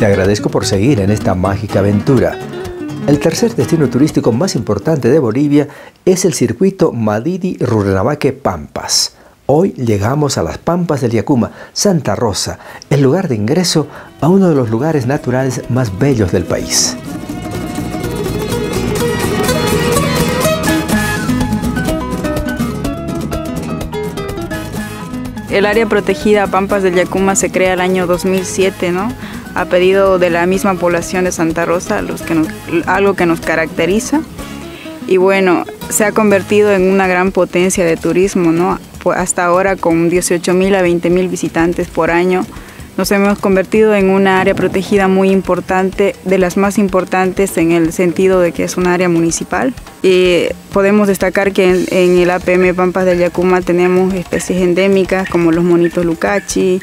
Te agradezco por seguir en esta mágica aventura. El tercer destino turístico más importante de Bolivia es el circuito Madidi-Rurrenabaque-Pampas. Hoy llegamos a las Pampas del Yacuma, Santa Rosa, el lugar de ingreso a uno de los lugares naturales más bellos del país. El área protegida Pampas del Yacuma se crea el año 2007, ¿no? A pedido de la misma población de Santa Rosa, los que algo que nos caracteriza. Y bueno, se ha convertido en una gran potencia de turismo, ¿no? Hasta ahora con 18 mil a 20 mil visitantes por año nos hemos convertido en una área protegida muy importante, de las más importantes en el sentido de que es un área municipal. Y podemos destacar que en, el APM Pampas del Yacuma tenemos especies endémicas como los monitos lucachi,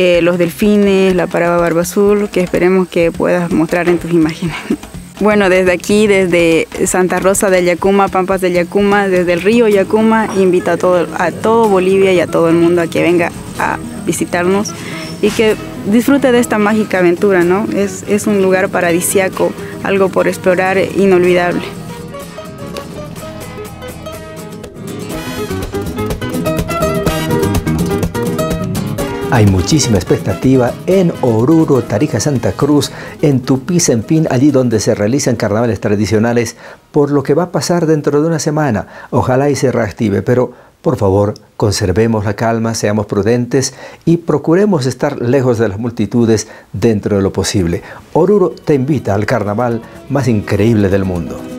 eh, los delfines, la paraba barba azul, que esperemos que puedas mostrar en tus imágenes. Bueno, desde aquí, desde Santa Rosa del Yacuma, Pampas del Yacuma, desde el río Yacuma, invito a todo, a todo Bolivia y a todo el mundo a que venga a visitarnos y que disfrute de esta mágica aventura, ¿no? Es, es un lugar paradisiaco, algo por explorar inolvidable. Hay muchísima expectativa en Oruro, Tarija, Santa Cruz, en Tupí, fin allí donde se realizan carnavales tradicionales, por lo que va a pasar dentro de una semana. Ojalá y se reactive, pero por favor, conservemos la calma, seamos prudentes y procuremos estar lejos de las multitudes dentro de lo posible. Oruro te invita al carnaval más increíble del mundo.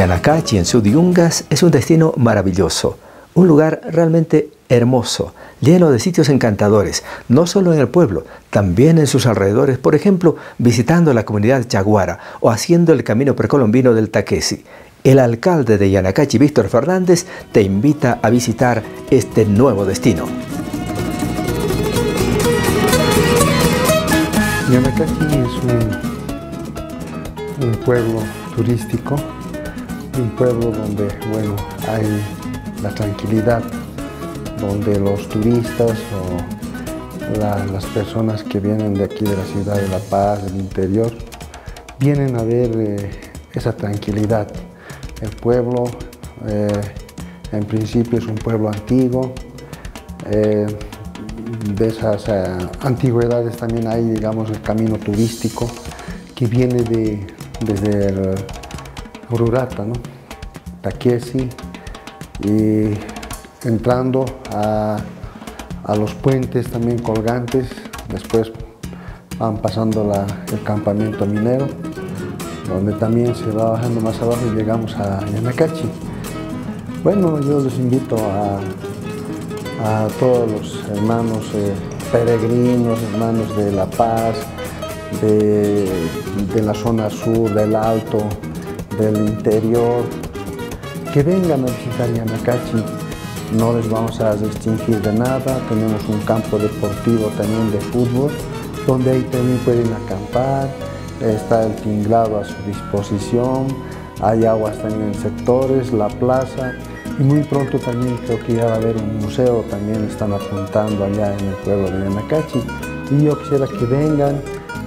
Yanacachi en Sudiungas es un destino maravilloso, un lugar realmente hermoso, lleno de sitios encantadores, no solo en el pueblo, también en sus alrededores, por ejemplo, visitando la comunidad chaguara o haciendo el camino precolombino del Taquesi. El alcalde de Yanacachi, Víctor Fernández, te invita a visitar este nuevo destino. Yanacachi es un, un pueblo turístico un pueblo donde, bueno, hay la tranquilidad, donde los turistas o las personas que vienen de aquí de la ciudad de La Paz, del interior, vienen a ver eh, esa tranquilidad. El pueblo, eh, en principio, es un pueblo antiguo. Eh, de esas antigüedades también hay, digamos, el camino turístico que viene de, desde el Ururata, ¿no? Taquesi, y entrando a, los puentes también colgantes, después van pasando el campamento minero, donde también se va bajando más abajo y llegamos a Yanacachi. Bueno, yo les invito a, todos los hermanos eh, peregrinos, hermanos de La Paz, de, de la zona sur, del Alto, del interior, que vengan a visitar Yanacachi. No les vamos a distinguir de nada, tenemos un campo deportivo también de fútbol, donde ahí también pueden acampar, está el tinglado a su disposición, hay aguas también en sectores, la plaza, y muy pronto también creo que ya va a haber un museo, también están apuntando allá en el pueblo de Yanacachi. Y yo quisiera que vengan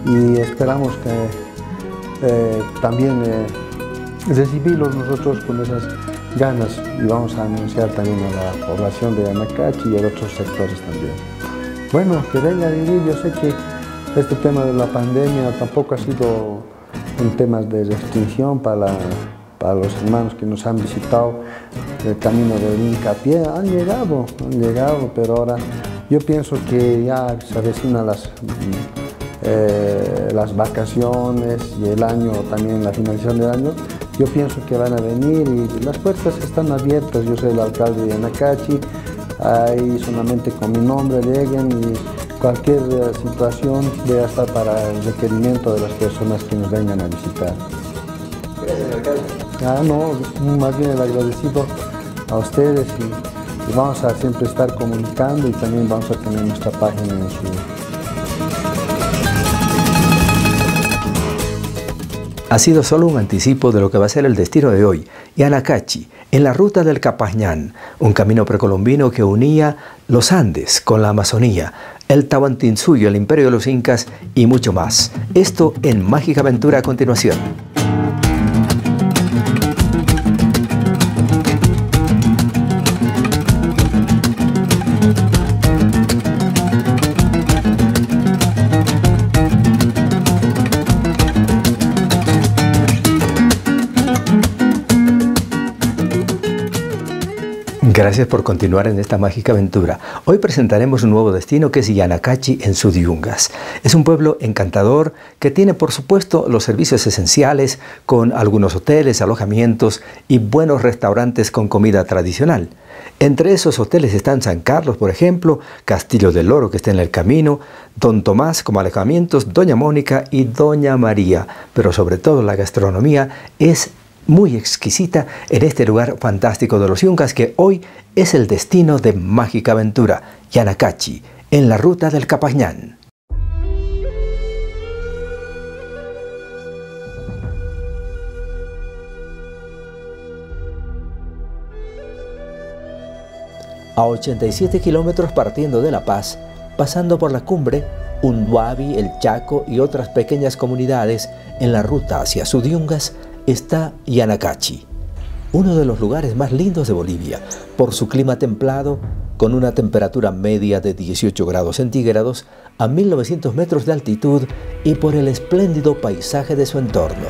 y esperamos que eh, también eh, recibirlos nosotros con esas ganas y vamos a anunciar también a la población de Anacachi y a otros sectores también. bueno, que venga a vivir. Yo sé que este tema de la pandemia tampoco ha sido un tema de restricción para, para los hermanos que nos han visitado el camino del hincapié. Han llegado, han llegado, pero ahora yo pienso que ya se avecinan las, eh, las vacaciones y el año, también la finalización del año. Yo pienso que van a venir y las puertas están abiertas. Yo soy el alcalde de Anacachi, ahí solamente con mi nombre lleguen y cualquier eh, situación debe estar para el requerimiento de las personas que nos vengan a visitar. Gracias, alcalde. Ah, no, más bien el agradecido a ustedes y, vamos a siempre estar comunicando y también vamos a tener nuestra página en su... Ha sido solo un anticipo de lo que va a ser el destino de hoy, Yanacachi, en la ruta del Capañán, un camino precolombino que unía los Andes con la Amazonía, el Tahuantinsuyo, el imperio de los Incas y mucho más. Esto en Mágica Aventura a continuación. Gracias por continuar en esta mágica aventura. Hoy presentaremos un nuevo destino que es Yanacachi en Sudiungas. Es un pueblo encantador que tiene por supuesto los servicios esenciales con algunos hoteles, alojamientos y buenos restaurantes con comida tradicional. Entre esos hoteles están San Carlos, por ejemplo, Castillo del Oro que está en el camino, Don Tomás como alojamientos, Doña Mónica y Doña María. Pero sobre todo la gastronomía es muy exquisita en este lugar fantástico de los Yungas que hoy es el destino de Mágica Aventura, Yanacachi, en la ruta del Capañán. A 87 kilómetros partiendo de La Paz, pasando por la cumbre, Unduabi, El Chaco y otras pequeñas comunidades en la ruta hacia Sudiungas, está Yanacachi, uno de los lugares más lindos de Bolivia, por su clima templado, con una temperatura media de 18 grados centígrados a 1900 metros de altitud y por el espléndido paisaje de su entorno.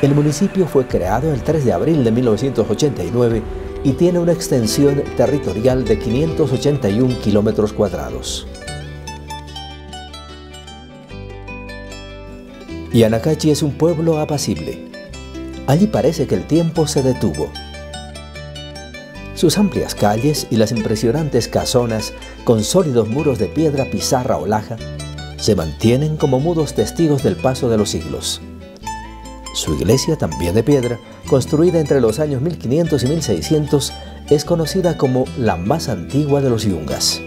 El municipio fue creado el 3 de abril de 1989 y tiene una extensión territorial de 581 kilómetros cuadrados. Y Anacachi es un pueblo apacible. Allí parece que el tiempo se detuvo. Sus amplias calles y las impresionantes casonas con sólidos muros de piedra, pizarra o laja se mantienen como mudos testigos del paso de los siglos. Su iglesia, también de piedra, construida entre los años 1500 y 1600, es conocida como la más antigua de los yungas.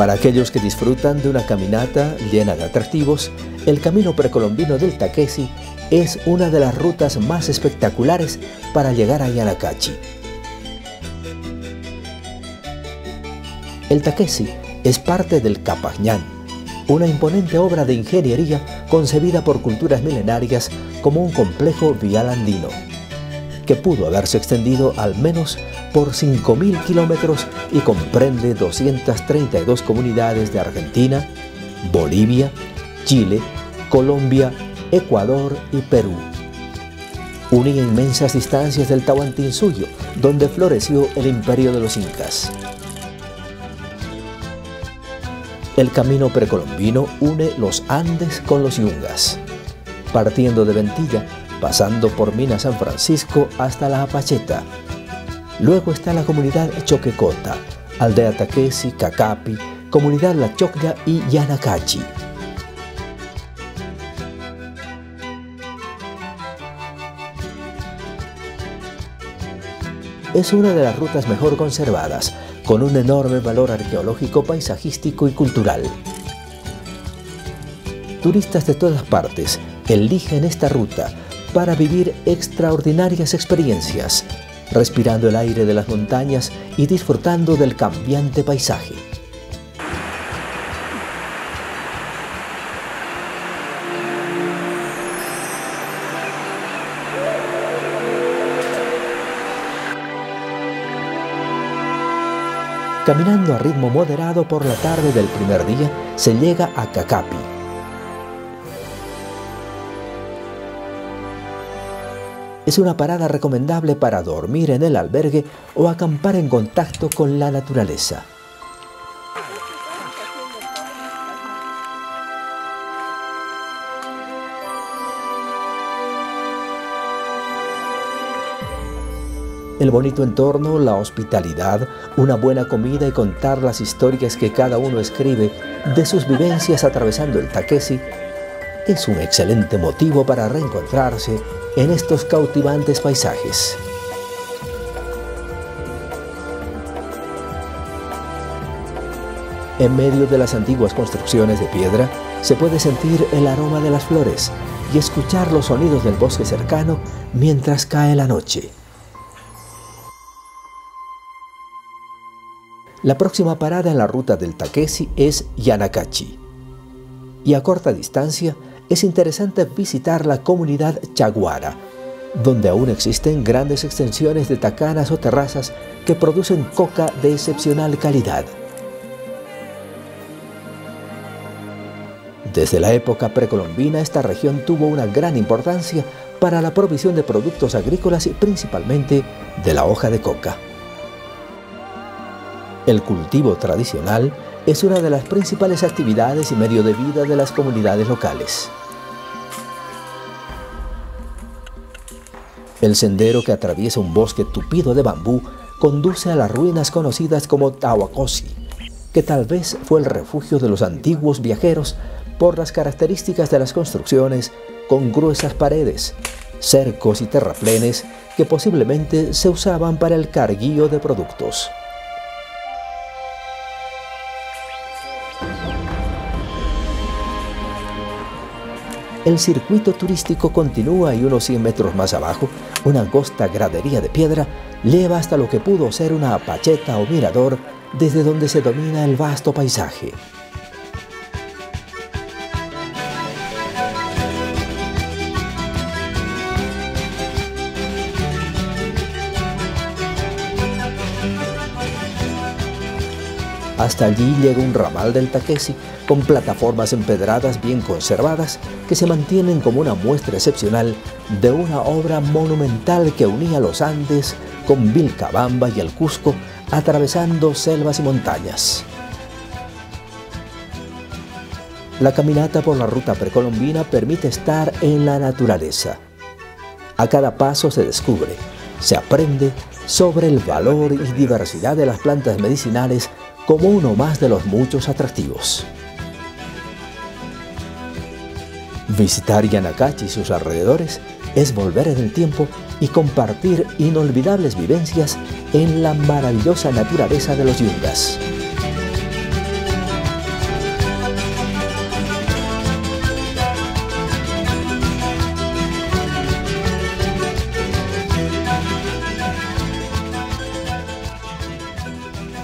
Para aquellos que disfrutan de una caminata llena de atractivos, el camino precolombino del Taquesi es una de las rutas más espectaculares para llegar a Yanacachi. El Taquesi es parte del Capañán, una imponente obra de ingeniería concebida por culturas milenarias como un complejo vial andino, que pudo haberse extendido al menos por 5.000 kilómetros y comprende 232 comunidades de Argentina, Bolivia, Chile, Colombia, Ecuador y Perú. Unía inmensas distancias del Tahuantinsuyo, donde floreció el imperio de los incas. El camino precolombino une los Andes con los Yungas, partiendo de Ventilla, pasando por Minas San Francisco hasta la Apacheta, Luego está la comunidad Choquecota, aldea Taquesi, Cacapi, comunidad La Choclla y Yanacachi. Es una de las rutas mejor conservadas, con un enorme valor arqueológico, paisajístico y cultural. Turistas de todas partes eligen esta ruta para vivir extraordinarias experiencias respirando el aire de las montañas y disfrutando del cambiante paisaje. Caminando a ritmo moderado por la tarde del primer día, se llega a Cacapi. Es una parada recomendable para dormir en el albergue o acampar en contacto con la naturaleza. el bonito entorno, la hospitalidad, una buena comida y contar las historias que cada uno escribe de sus vivencias atravesando el Taquesi es un excelente motivo para reencontrarse en estos cautivantes paisajes. En medio de las antiguas construcciones de piedra se puede sentir el aroma de las flores y escuchar los sonidos del bosque cercano mientras cae la noche. La próxima parada en la ruta del Takeshi es Yanakachi. Y a corta distancia es interesante visitar la comunidad Chaguara, donde aún existen grandes extensiones de tacanas o terrazas que producen coca de excepcional calidad. Desde la época precolombina esta región tuvo una gran importancia para la provisión de productos agrícolas y principalmente de la hoja de coca. El cultivo tradicional es una de las principales actividades y medio de vida de las comunidades locales. El sendero que atraviesa un bosque tupido de bambú conduce a las ruinas conocidas como Tawakosi, que tal vez fue el refugio de los antiguos viajeros por las características de las construcciones con gruesas paredes, cercos y terraplenes que posiblemente se usaban para el carguío de productos. El circuito turístico continúa y unos 100 metros más abajo, una angosta gradería de piedra lleva hasta lo que pudo ser una pacheta o mirador desde donde se domina el vasto paisaje. Hasta allí llega un ramal del Taquesi con plataformas empedradas bien conservadas que se mantienen como una muestra excepcional de una obra monumental que unía los Andes con Vilcabamba y el Cusco atravesando selvas y montañas. La caminata por la ruta precolombina permite estar en la naturaleza. A cada paso se descubre, se aprende sobre el valor y diversidad de las plantas medicinales como uno más de los muchos atractivos. Visitar Yanakachi y sus alrededores es volver en el tiempo y compartir inolvidables vivencias en la maravillosa naturaleza de los yungas.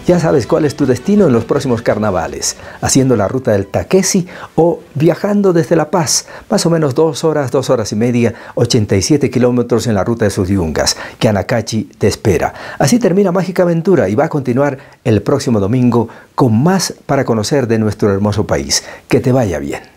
Ya sabes cuál es tu destino en los próximos carnavales, haciendo la ruta del Taquesi o viajando desde La Paz, más o menos dos horas, dos horas y media, 87 kilómetros en la ruta de sus yungas, que Anacachi te espera. Así termina Mágica Aventura y va a continuar el próximo domingo con más para conocer de nuestro hermoso país. Que te vaya bien.